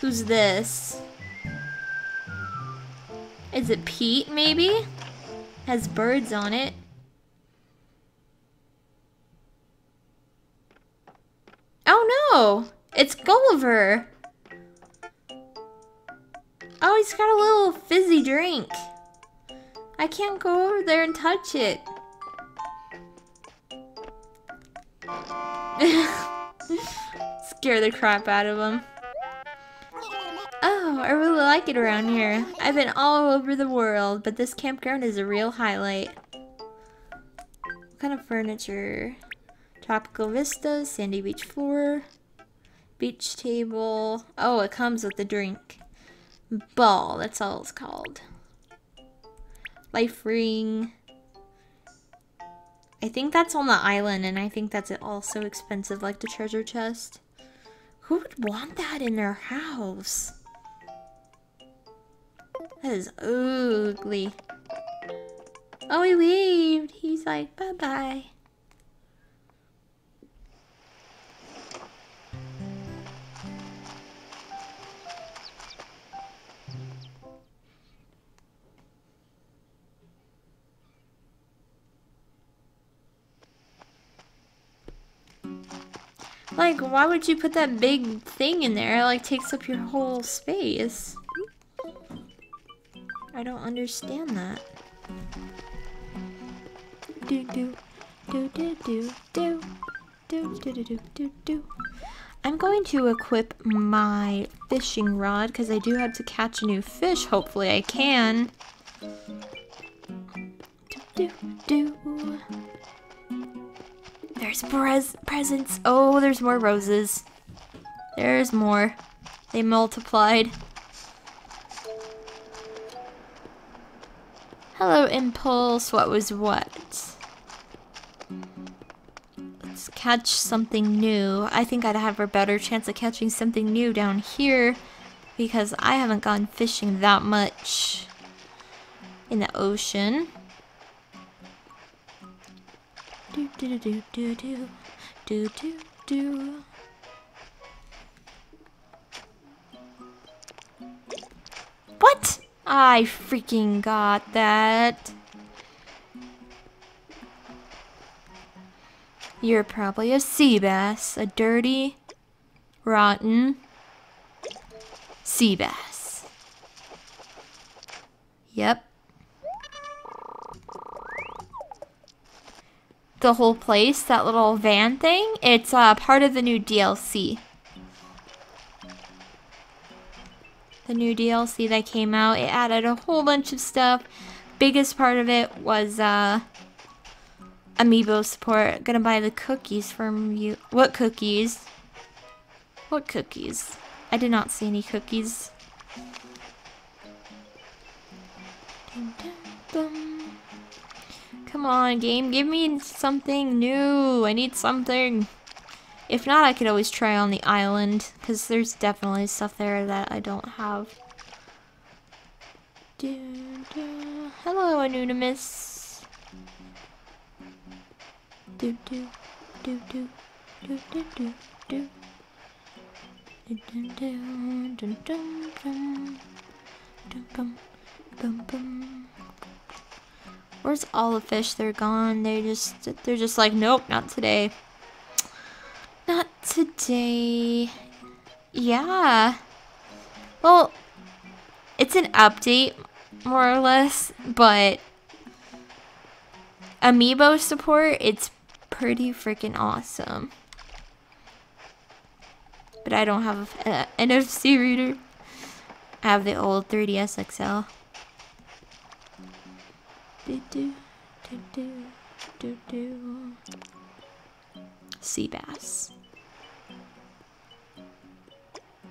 Who's this? Is it Pete, maybe? Has birds on it. Oh no! It's Gulliver! Oh, he's got a little fizzy drink. I can't go over there and touch it. Scare the crap out of him. Oh, I really like it around here. I've been all over the world, but this campground is a real highlight. What kind of furniture? Tropical vista, sandy beach floor, beach table. Oh, it comes with a drink. Ball, that's all it's called. Life ring. I think that's on the island, and I think that's also expensive, like the treasure chest. Who would want that in their house? That is ugly. Oh, he waved. He's like, bye-bye. Like, why would you put that big thing in there? It, like, takes up your whole space. I don't understand that. Do do do do do do do do do do do do. I'm going to equip my fishing rod because I do have to catch a new fish. Hopefully, I can. Do do do. There's pres presents. Oh, there's more roses. There's more. They multiplied. Hello, Impulse. What was what? Let's catch something new. I think I'd have a better chance of catching something new down here because I haven't gone fishing that much in the ocean. Do do do do do do do do. I freaking got that. You're probably a sea bass, a dirty, rotten sea bass. Yep. The whole place, that little van thing, it's uh, part of the new DLC. The new DLC that came out. It added a whole bunch of stuff. Biggest part of it was uh, amiibo support. Gonna buy the cookies from you. What cookies? What cookies? I did not see any cookies. Come on, game. Give me something new. I need something. If not, I could always try on the island, because there's definitely stuff there that I don't have. Hello, Anonymous. Do do do do do do do do. Dun dun dun dun dun dun. Dun. Where's all the fish? They're gone. They just they're just like, nope, not today. Not today. Yeah. Well, it's an update, more or less, but amiibo support, it's pretty freaking awesome. But I don't have an uh, NFC reader. I have the old 3DS XL. Do do do do do do. Sea bass.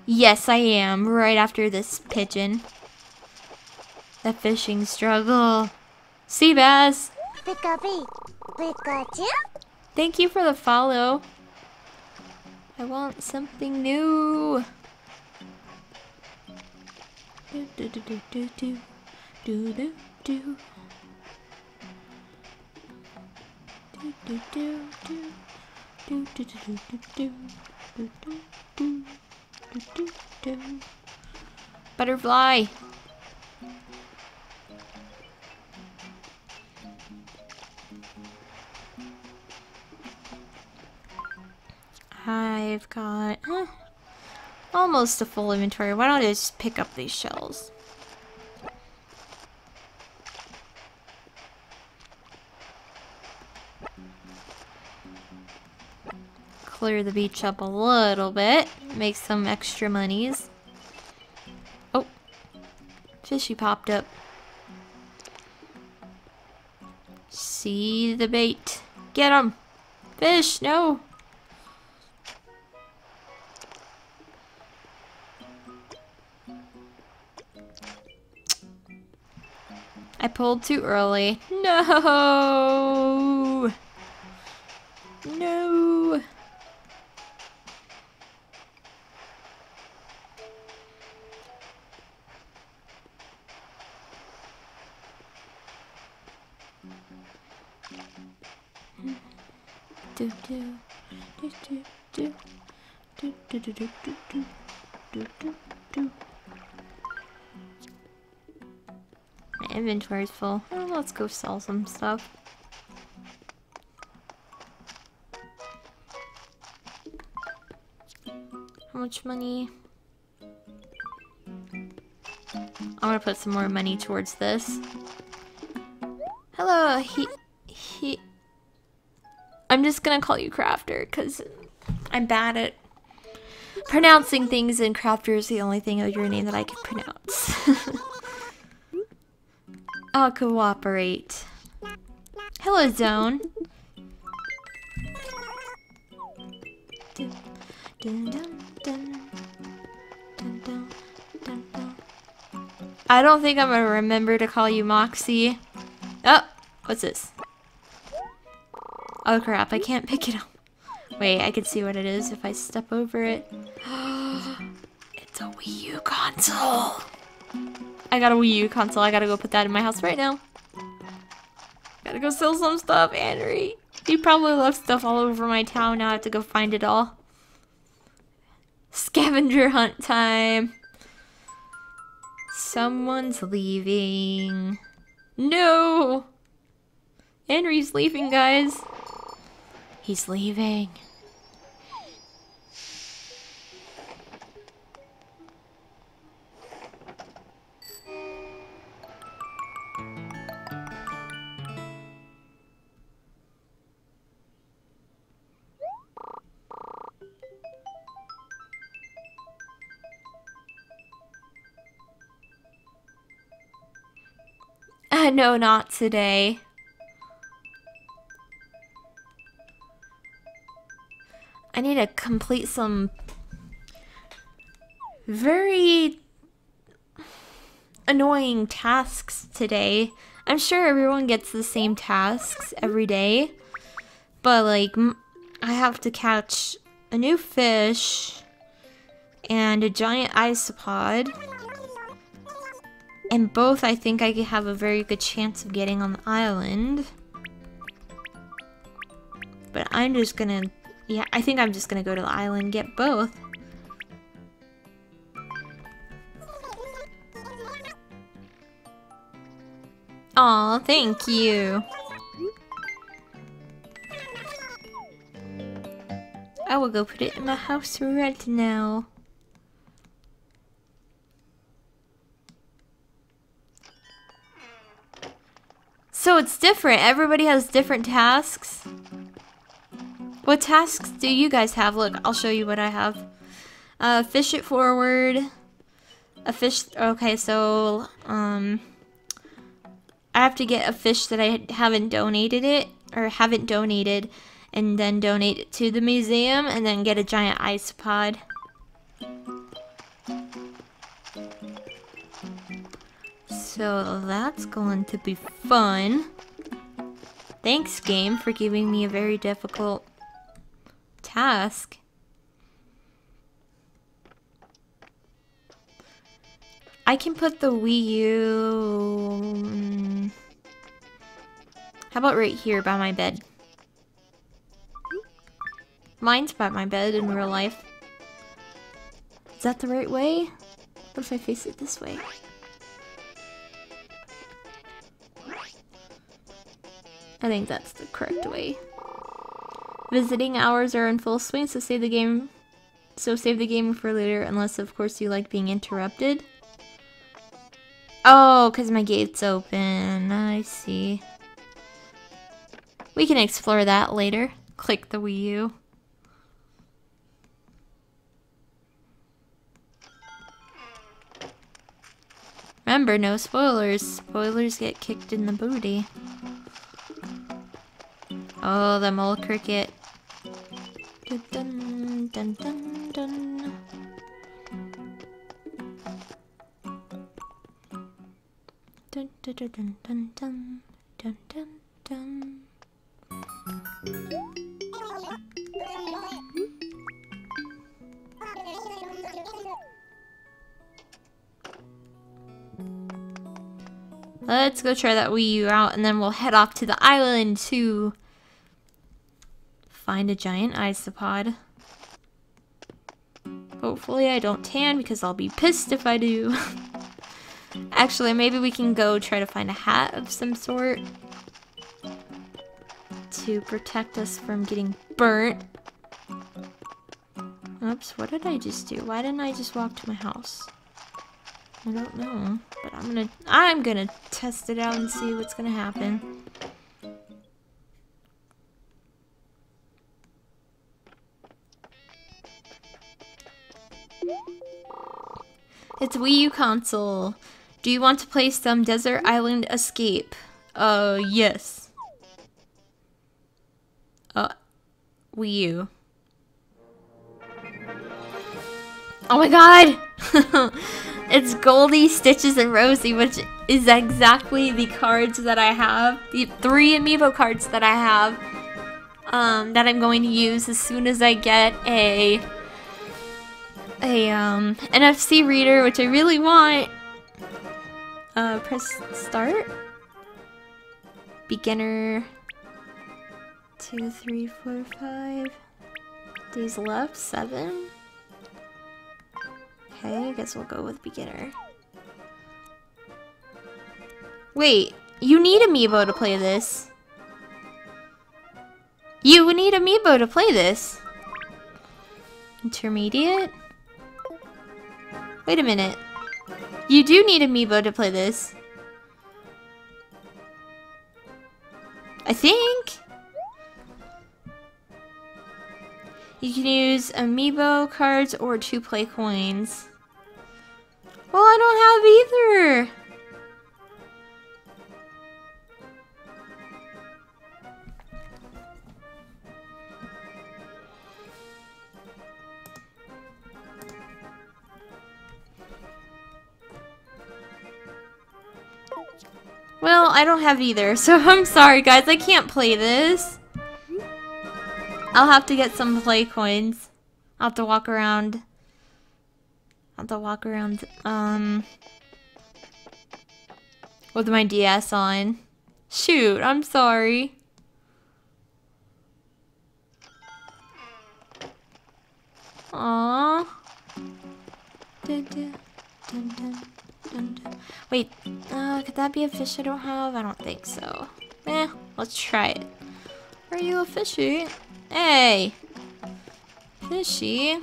Yes, I am. Right after this pigeon. The fishing struggle. Sea bass. Thank you for the follow. I want something new. Do do do do do do do do do do do do do do do do do do do do do do do Butterfly! I've got almost a full inventory. Why don't I just pick up these shells? Clear the beach up a little bit. Make some extra monies. Oh. Fishy popped up. See the bait. Get him! Fish, no! I pulled too early. No! No! do do do do do do do. My inventory's full. Well, let's go sell some stuff. How much money? I'm gonna put some more money towards this. Hello, he... he... I'm just gonna call you Crafter, because I'm bad at pronouncing things, and Crafter is the only thing of your name that I can pronounce. I'll cooperate. Hello, Zone. I don't think I'm gonna remember to call you Moxie. Oh, what's this? Oh crap, I can't pick it up. Wait, I can see what it is if I step over it. it's a Wii U console. I got a Wii U console. I gotta go put that in my house right now. Gotta go sell some stuff, Henry. He probably left stuff all over my town. Now I have to go find it all. Scavenger hunt time. Someone's leaving. No! Henry's leaving, guys. He's leaving. no, not today. I need to complete some very annoying tasks today. I'm sure everyone gets the same tasks every day, but like I have to catch a new fish and a giant isopod. And both I think I have a very good chance of getting on the island. But I'm just gonna... Yeah, I think I'm just gonna go to the island get both. Aw, thank you. I will go put it in my house right now. So it's different. Everybody has different tasks. What tasks do you guys have? Look, I'll show you what I have. Uh, fish it forward. A fish. Okay, so um, I have to get a fish that I haven't donated it or haven't donated, and then donate it to the museum, and then get a giant ice isopod. So that's going to be fun. Thanks, game, for giving me a very difficult task. I can put the Wii U... Mm, how about right here by my bed? Mine's by my bed in real life. Is that the right way? What if I face it this way? I think that's the correct way. Visiting hours are in full swing, so save the game. So save the game for later, unless of course you like being interrupted. Oh, because my gate's open. I see. We can explore that later. Click the Wii U. Remember, no spoilers. Spoilers get kicked in the booty. Oh, the mole cricket. Dun dun dun dun dun. Dun dun dun dun dun dun dun dun dun. Let's go try that Wii U out and then we'll head off to the island to find a giant isopod. Hopefully I don't tan because I'll be pissed if I do. Actually, maybe we can go try to find a hat of some sort to protect us from getting burnt. Oops, what did I just do? Why didn't I just walk to my house? I don't know, but I'm gonna I'm gonna test it out and see what's gonna happen. It's Wii U console. Do you want to play some Desert Island Escape? Uh, yes. Uh, Wii U. Oh my god! it's Goldie, Stitches, and Rosie, which is exactly the cards that I have. The three amiibo cards that I have. Um, that I'm going to use as soon as I get a a um, NFC reader, which I really want. Uh, press start. Beginner. Two, three, four, five. Days left, seven. Okay, I guess we'll go with beginner. Wait, you need amiibo to play this. You need amiibo to play this. Intermediate? Wait a minute. You do need amiibo to play this. I think. You can use amiibo cards or two play coins. Well, I don't have either. I don't have either, so I'm sorry guys, I can't play this. I'll have to get some play coins. I'll have to walk around. I'll have to walk around, um... With my DS on. Shoot, I'm sorry. Aww. Dun, Dun, dun. Wait, uh, could that be a fish I don't have? I don't think so. Eh, let's try it. Are you a fishy? Hey! Fishy?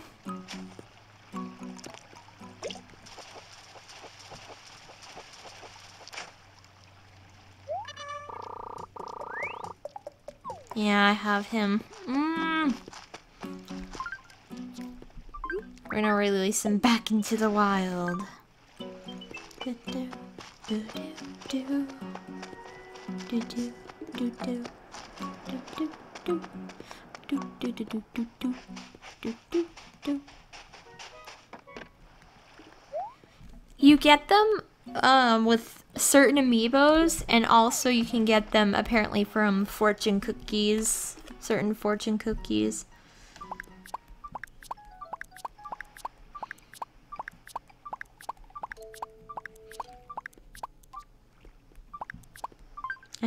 Yeah, I have him. Mm. We're gonna release him back into the wild. You get them um, with certain amiibos, and also you can get them apparently from fortune cookies, certain fortune cookies.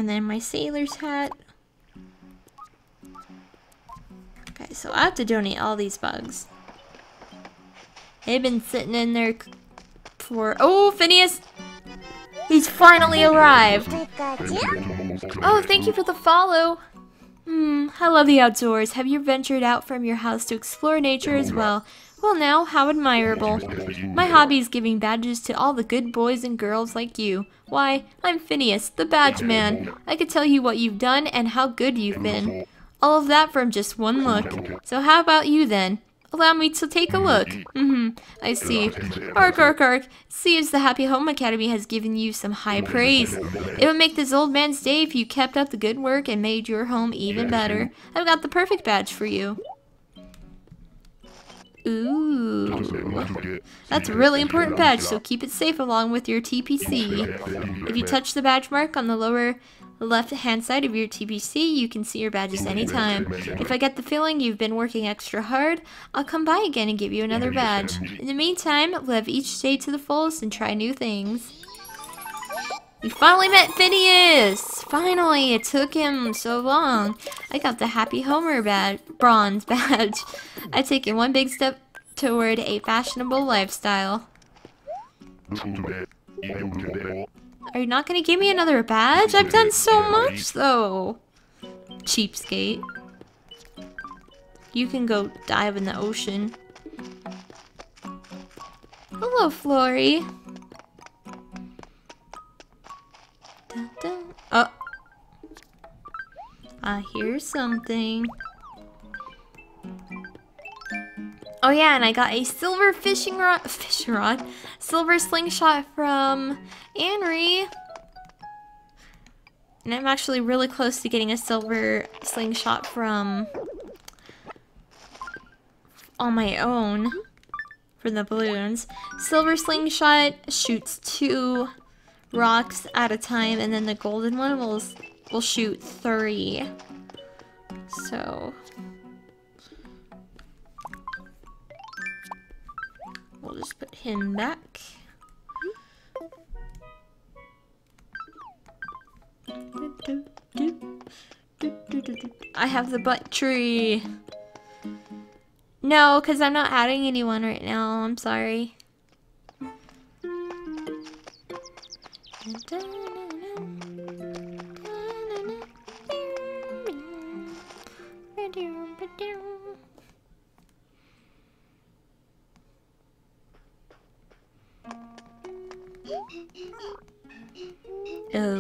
And then my sailor's hat. Okay, so I have to donate all these bugs. They've been sitting in there for... Oh, Phineas! He's finally arrived! Oh, thank you for the follow! Hmm, I love the outdoors. Have you ventured out from your house to explore nature as well? Well now, how admirable. My hobby is giving badges to all the good boys and girls like you. Why, I'm Phineas, the badge man. I could tell you what you've done and how good you've been. All of that from just one look. So how about you then? Allow me to take a look. Mm-hmm, I see. Ark, ark, ark. Seems the Happy Home Academy has given you some high praise. It would make this old man's day if you kept up the good work and made your home even better. I've got the perfect badge for you. Ooh. That's a really important badge, so keep it safe along with your TPC. If you touch the badge mark on the lower left hand side of your TPC, you can see your badges anytime. If I get the feeling you've been working extra hard, I'll come by again and give you another badge. In the meantime, live each day to the fullest and try new things. We finally met Phineas! Finally, it took him so long. I got the Happy Homer badge, bronze badge. I've taken one big step toward a fashionable lifestyle. Are you not gonna give me another badge? I've done so much, though. Cheapskate. You can go dive in the ocean. Hello, Florrie. Dun, dun. Oh. I hear something. Oh yeah, and I got a silver fishing rod, fishing rod, silver slingshot from Anri. And I'm actually really close to getting a silver slingshot from on my own for the balloons. Silver slingshot shoots two rocks at a time, and then the golden one will will shoot three. So we'll just put him back. I have the butt tree. No, because I'm not adding anyone right now. I'm sorry. Oh,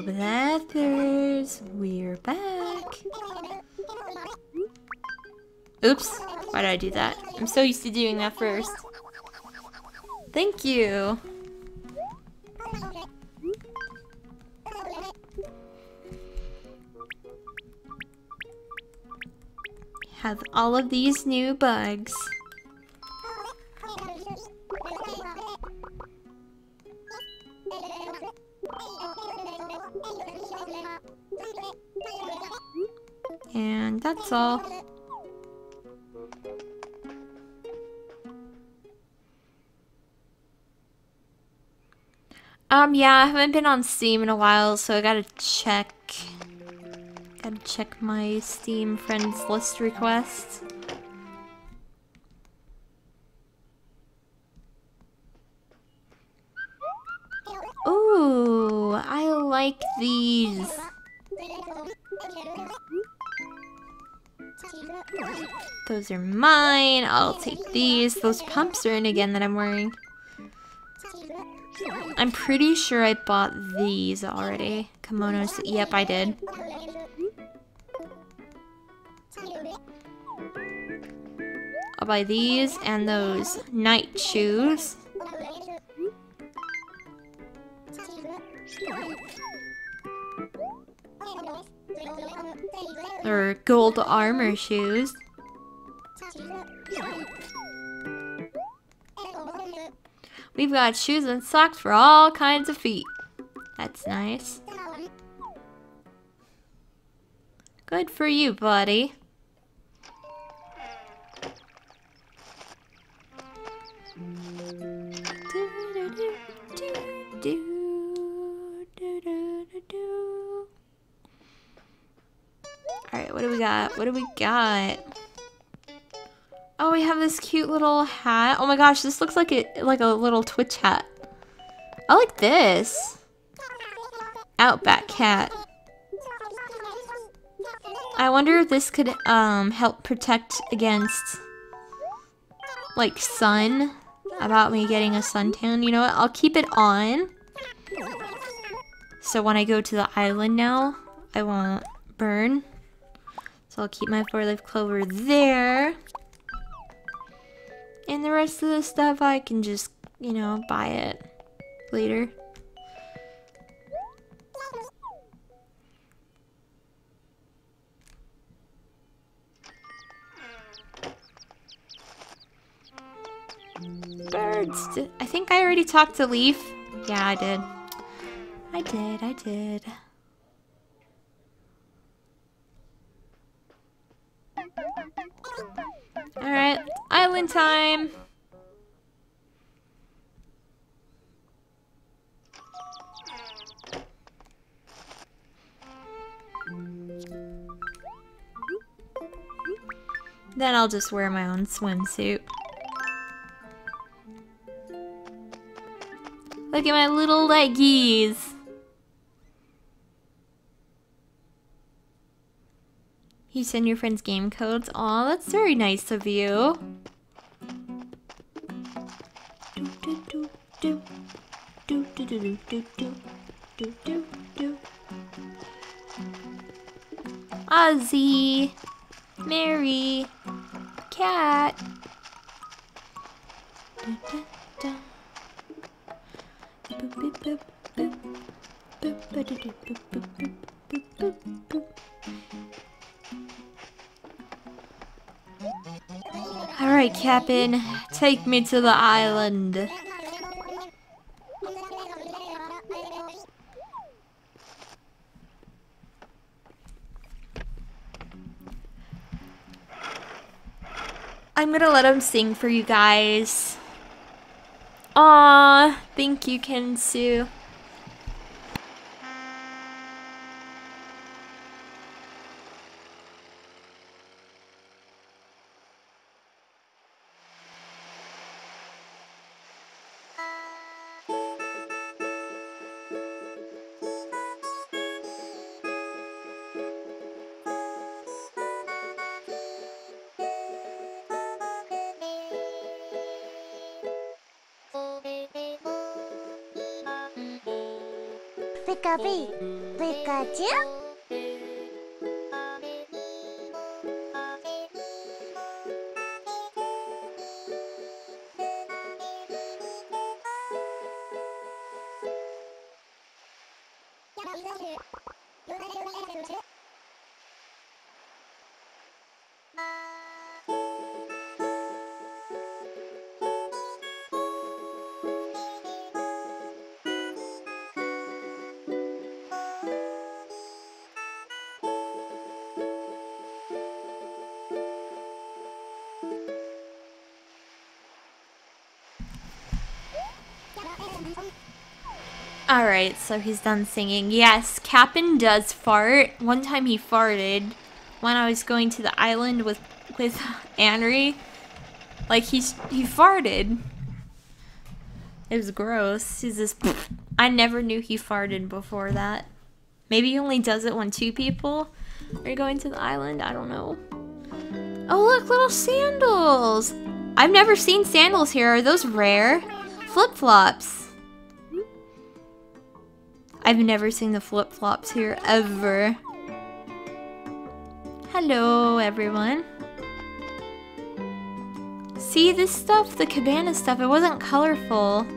Blathers, we're back. Oops, why did I do that? I'm so used to doing that first. Thank you. Have all of these new bugs. And that's all. Um, yeah, I haven't been on Steam in a while, so I gotta check. Check my Steam friends list requests. Ooh, I like these. Those are mine. I'll take these. Those pumps are in again that I'm wearing. I'm pretty sure I bought these already. Kimonos. Yep, I did. I'll buy these and those night shoes. Or gold armor shoes. We've got shoes and socks for all kinds of feet. That's nice. Good for you, buddy. Alright, what do we got? What do we got? Oh, we have this cute little hat. Oh my gosh, this looks like it like a little Twitch hat. I like this. Outback cat. I wonder if this could um, help protect against like sun about me getting a suntan. You know what? I'll keep it on. So when I go to the island now, I won't burn. So I'll keep my four-leaf clover there. And the rest of the stuff I can just, you know, buy it later. Birds. I think I already talked to Leif. Yeah, I did. I did, I did. Alright, island time! Then I'll just wear my own swimsuit. Look at my little leggies! You send your friends game codes? Aw, that's very nice of you. Ozzy, Mary, Cat. Alright, Captain, take me to the island. I'm gonna let him sing for you guys. Aw, thank you, Kensu. Pika Pee, Pikachu? So he's done singing. Yes, Kapp'n does fart. One time he farted when I was going to the island with with Anri. Like he's he farted. It was gross. He's just I never knew he farted before that. Maybe he only does it when two people are going to the island. I don't know. Oh look, little sandals. I've never seen sandals here. Are those rare? Flip-flops. I've never seen the flip-flops here ever. Hello, everyone. See this stuff, the cabana stuff, it wasn't colorful.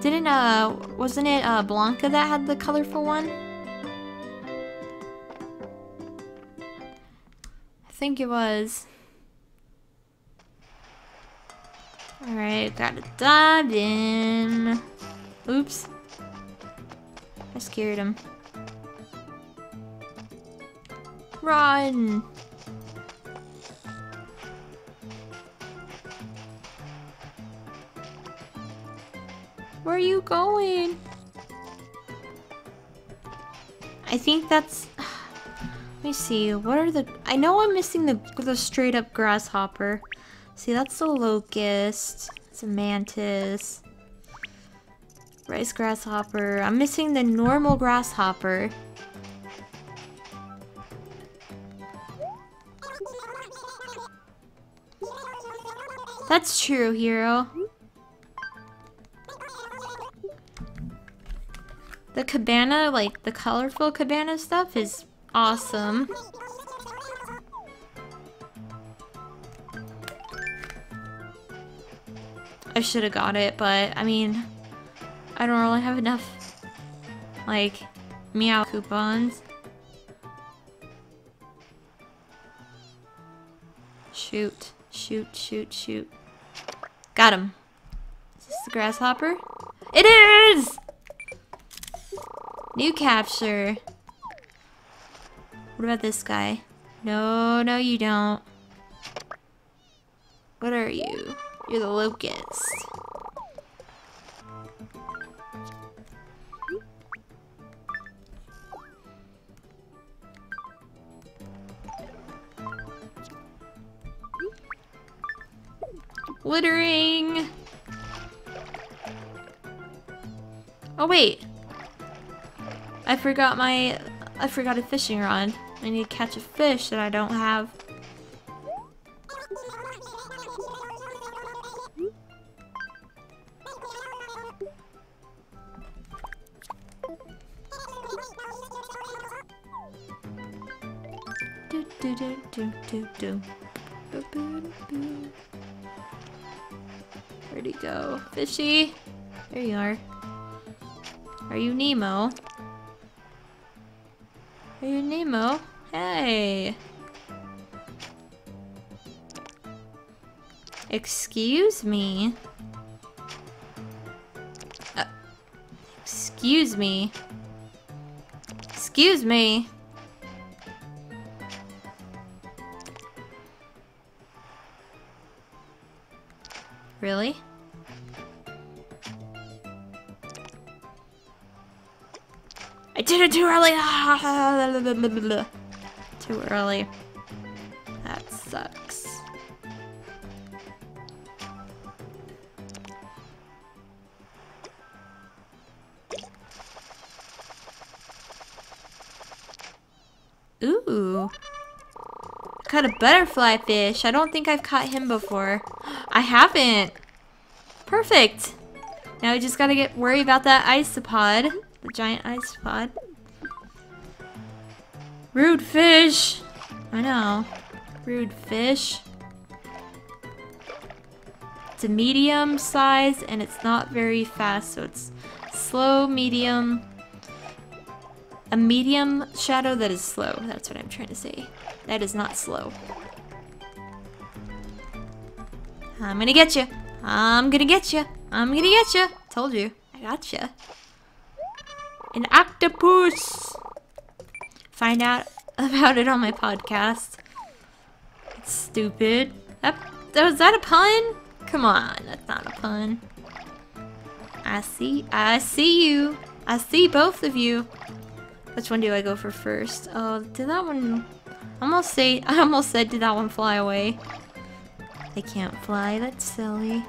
Didn't, uh, wasn't it, uh, Blanca that had the colorful one? I think it was. Alright, gotta dive in. Oops. I scared him. Run! Where are you going? I think that's... Let me see, what are the... I know I'm missing the, the straight up grasshopper. See, that's the locust. It's a mantis. Rice grasshopper. I'm missing the normal grasshopper. That's true, hero. The cabana, like the colorful cabana stuff is awesome. I should have got it, but I mean, I don't really have enough, like, meow coupons. Shoot, shoot, shoot, shoot. Got him. Is this the grasshopper? It is! New capture. What about this guy? No, no you don't. What are you? You're the locust. Littering! Oh wait! I forgot my... I forgot a fishing rod. I need to catch a fish that I don't have. Do do do do do do. Where'd he go? Fishy! There you are. Are you Nemo? Are you Nemo? Hey! Excuse me? Uh, excuse me? Excuse me? Really? Did it too early! too early. That sucks. Ooh. Caught a butterfly fish. I don't think I've caught him before. I haven't. Perfect. Now we just gotta get worry about that isopod. The giant isopod. Rude fish. I know. Rude fish. It's a medium size and it's not very fast, so it's slow, medium. A medium shadow that is slow. That's what I'm trying to say. That is not slow. I'm gonna get you. I'm gonna get you. I'm gonna get you. Told you. I got you. An octopus. Find out about it on my podcast. It's stupid. That, was that a pun? Come on, that's not a pun. I see. I see you. I see both of you. Which one do I go for first? Oh, did that one... I almost say I almost said did that one fly away. They can't fly, that's silly.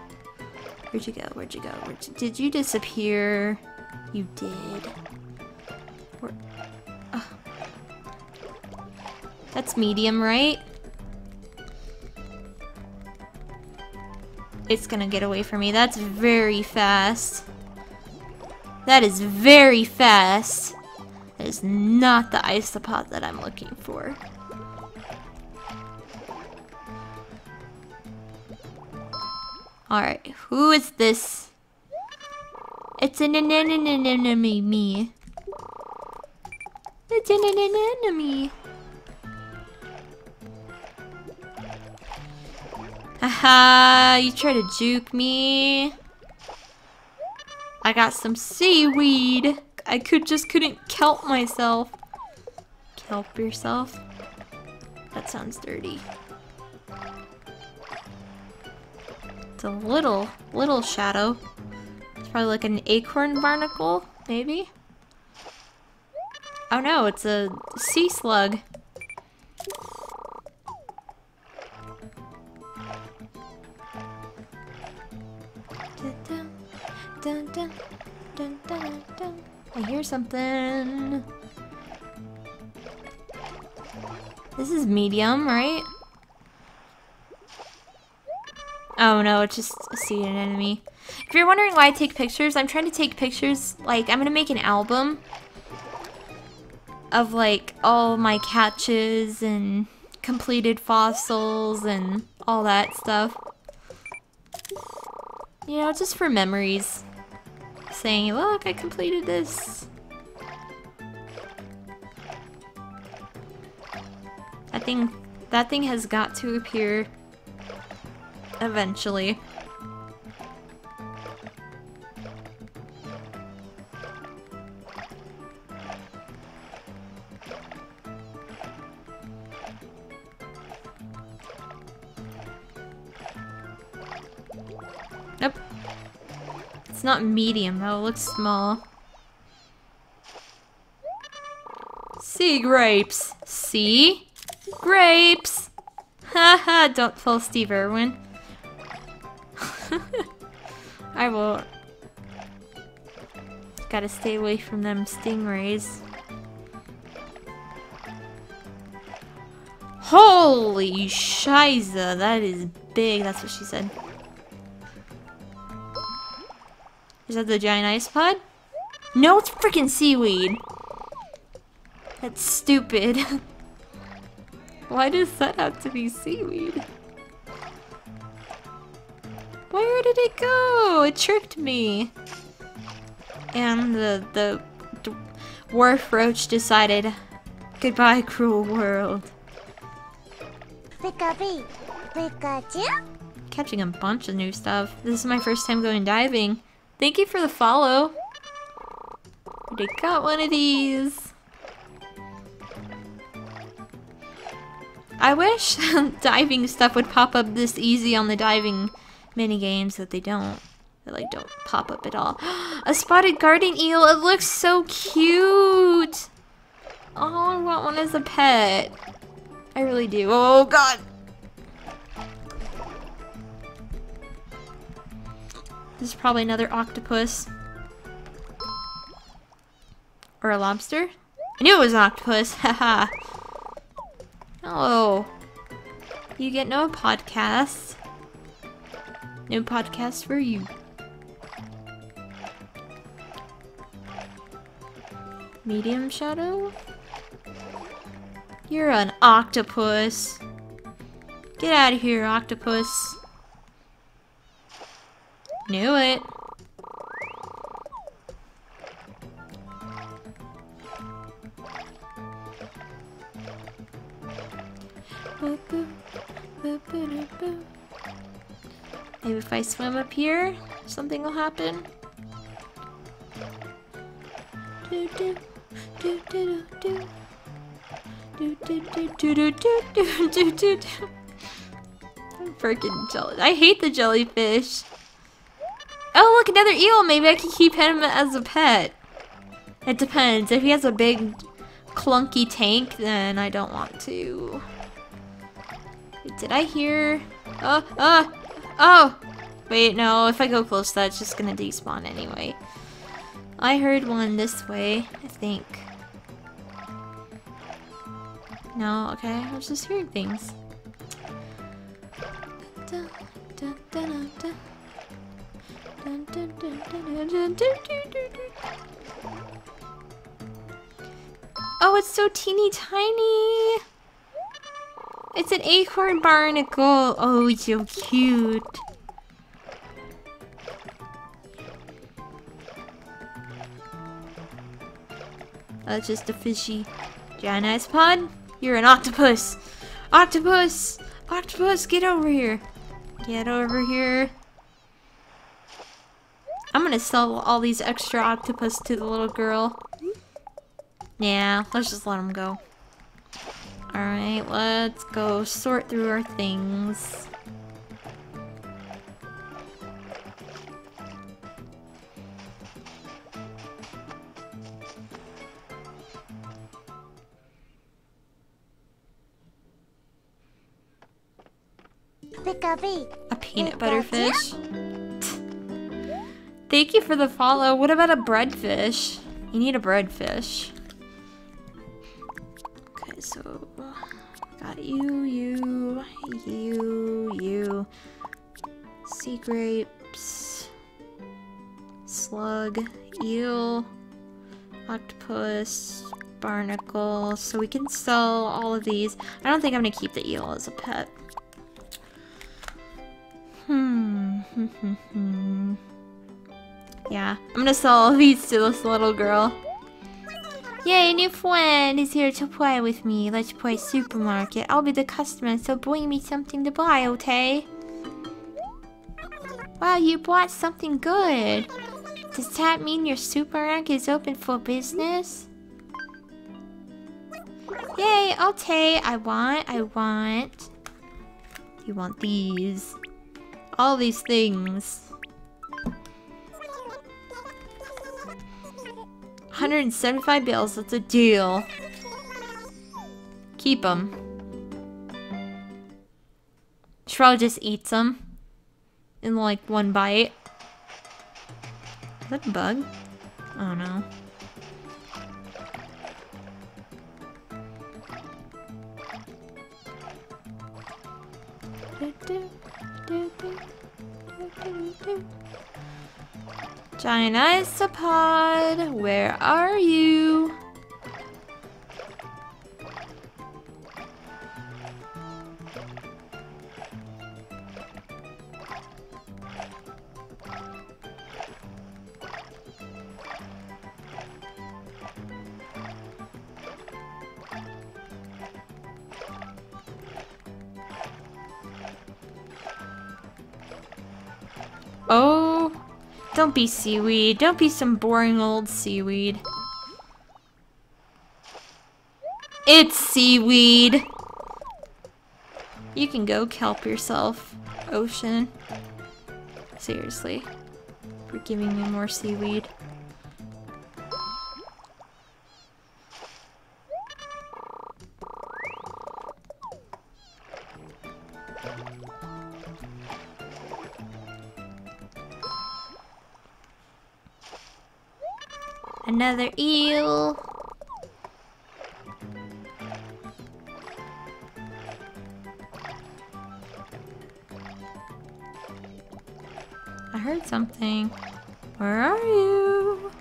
Where'd you go? Where'd you go? Where'd you, did you disappear? You did. Where, That's medium, right? It's gonna get away from me. That's very fast. That is very fast. That is not the isopod that I'm looking for. Alright, who is this? It's an enemy me. It's an enemy. Haha, you try to juke me. I got some seaweed. I could just couldn't kelp myself. Kelp yourself? That sounds dirty. It's a little, little shadow. It's probably like an acorn barnacle, maybe? Oh no, it's a sea slug. Dun, dun, dun, dun. I hear something. This is medium, right? Oh no, it's just a sea anemone. If you're wondering why I take pictures, I'm trying to take pictures, like, I'm gonna make an album of, like, all my catches and completed fossils and all that stuff. You know, just for memories. Saying, look, I completed this. That thing, that thing has got to appear eventually. It's not medium though, it looks small. Sea grapes. Sea grapes. Haha, don't pull Steve Irwin. I will. Gotta stay away from them stingrays. Holy shiza, that is big. That's what she said. Is that the giant isopod? No, it's freaking seaweed. That's stupid. Why does that have to be seaweed? Where did it go? It tricked me. And the the, wharf roach decided, goodbye, cruel world. Pika Pikachu? Catching a bunch of new stuff. This is my first time going diving. Thank you for the follow. Already got one of these. I wish diving stuff would pop up this easy on the diving mini games, but they don't. They like don't pop up at all. A spotted garden eel. It looks so cute. Oh, I want one as a pet. I really do. Oh god. This is probably another octopus. Or a lobster? I knew it was an octopus. Haha. Hello. You get no podcasts. No podcast for you. Medium shadow? You're an octopus. Get out of here, octopus. Knew it. Maybe if I swim up here, something will happen. I'm freaking jealous. I hate the jellyfish. Another eel. Maybe I can keep him as a pet. It depends. If he has a big, clunky tank, then I don't want to. Did I hear? Oh, oh, oh! Wait, no, if I go close, that's just gonna despawn anyway. I heard one this way, I think. No, okay, I was just hearing things. Oh, it's so teeny tiny! It's an acorn barnacle! Oh, oh, it's so cute! That's just a fishy. Giant isopod? You're an octopus! Octopus! Octopus, get over here! Get over here. Gonna sell all these extra octopus to the little girl. Yeah, let's just let them go. Alright, let's go sort through our things. A peanut butter fish? Thank you for the follow. What about a breadfish? You need a breadfish. Okay, so got you, you, you, you. Sea grapes, slug, eel, octopus, barnacle. So we can sell all of these. I don't think I'm gonna keep the eel as a pet. Hmm. hmm, hmm, hmm. Yeah, I'm gonna sell all these to this little girl. Yay, a new friend is here to play with me. Let's play supermarket. I'll be the customer, so bring me something to buy, okay? Wow, you bought something good. Does that mean your supermarket is open for business? Yay, okay, I want, I want. You want these. All these things. 175 bills, that's a deal. Keep them. Shroud just eats them. In like one bite. Is that a bug? Oh no. Giant isopod, where are you? Don't be seaweed. Don't be some boring old seaweed. It's seaweed. You can go kelp yourself, ocean. Seriously. We're giving you more seaweed. Another eel. I heard something. Where are you?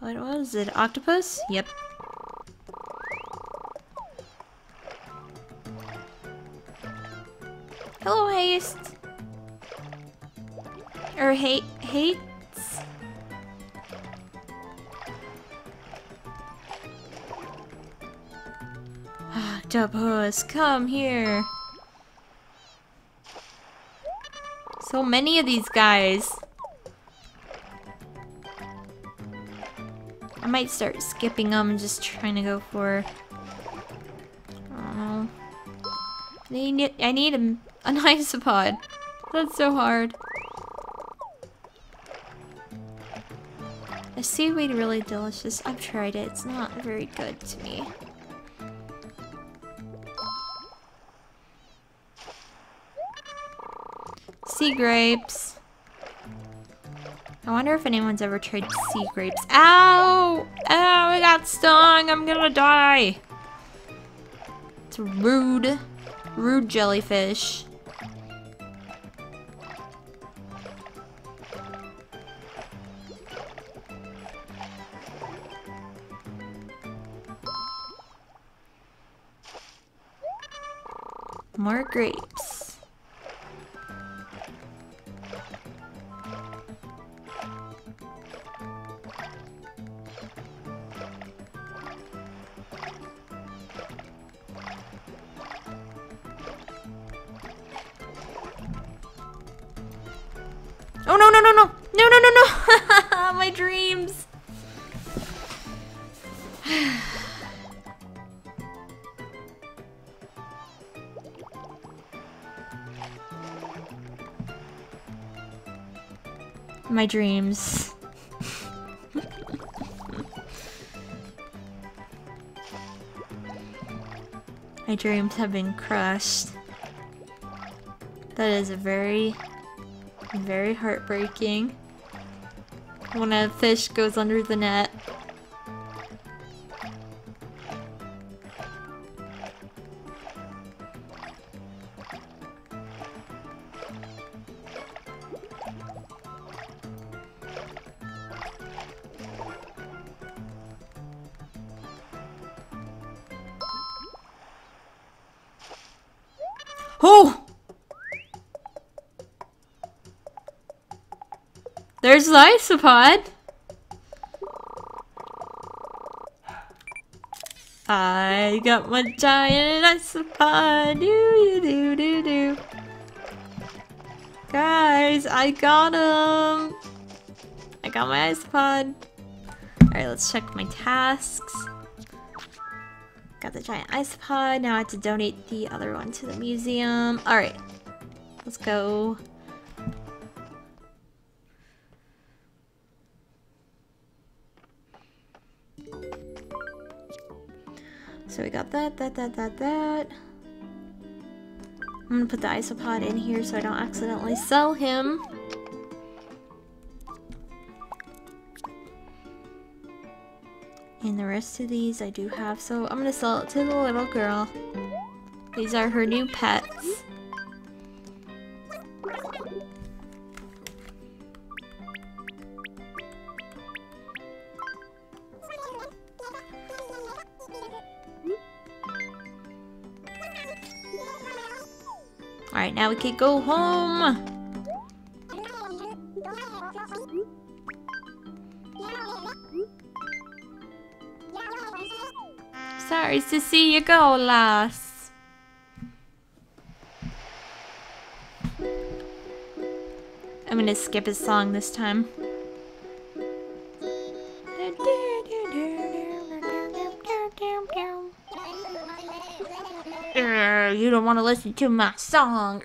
What was it? Octopus? Yep. Come here. So many of these guys. I might start skipping them and just trying to go for... I don't know. I need, an isopod. That's so hard. Is seaweed really delicious? I've tried it. It's not very good to me. Sea grapes. I wonder if anyone's ever tried sea grapes. Ow! Ow, I got stung! I'm gonna die! It's rude. Rude jellyfish. More grapes. My dreams My dreams have been crushed. That is a very, very heartbreaking. When a fish goes under the net. There's the isopod. I got my giant isopod. Do do do do. Guys, I got him. I got my isopod. Alright, let's check my tasks. Got the giant isopod. Now I have to donate the other one to the museum. Alright. Let's go. So we got that, that, that, that, that. I'm gonna put the isopod in here so I don't accidentally sell him. And the rest of these I do have, so I'm gonna sell it to the little girl. These are her new pets. We can go home! Sorry to see you go, lass. I'm gonna skip his song this time. You don't want to listen to my song.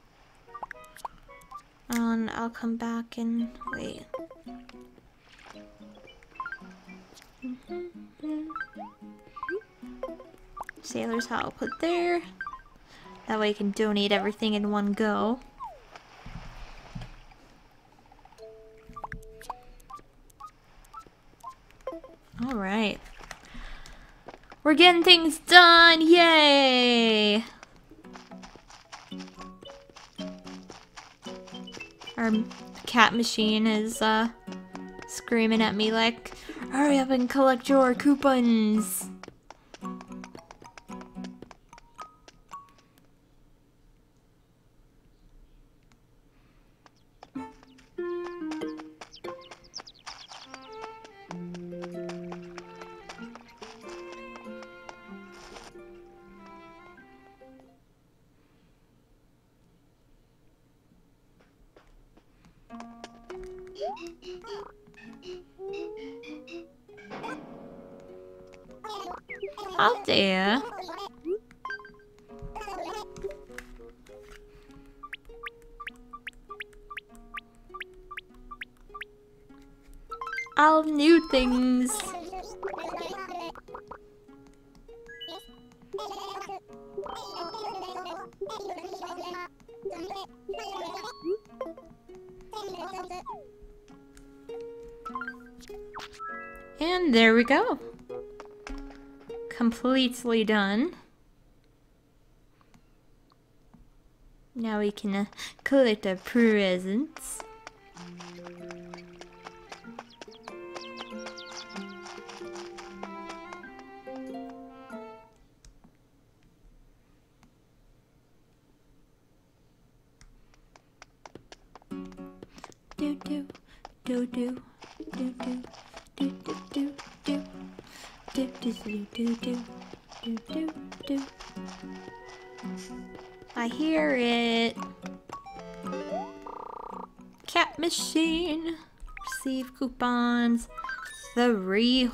and I'll come back and wait. Sailor's hat I'll put there. That way I can donate everything in one go. Alright. We're getting things done! Yay! Our cat machine is uh, screaming at me like, Hurry up and collect your coupons! All new things. And there we go. Completely done. Now we can uh, collect our presents.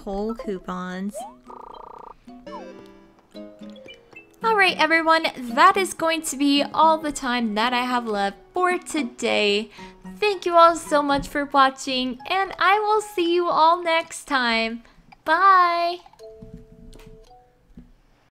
Coupons. Alright, everyone, that is going to be all the time that I have left for today. Thank you all so much for watching, and I will see you all next time. Bye!